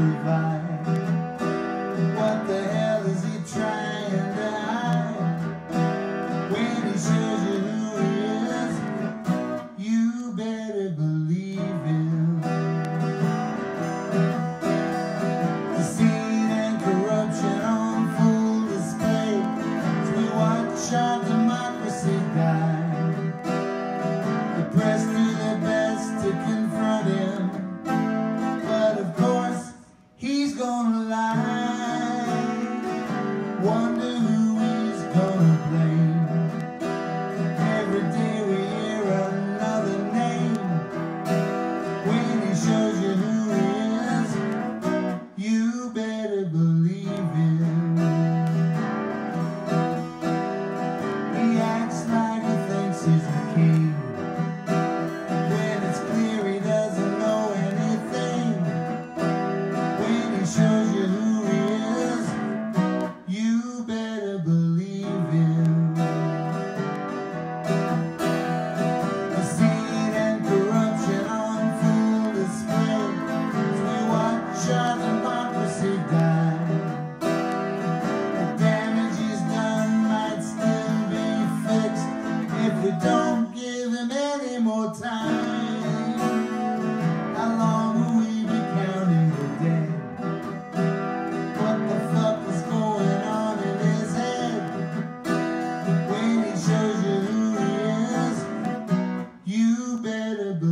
survive. don't give him any more time. How long will we be counting the day? What the fuck is going on in his head? When he shows you who he is, you better believe.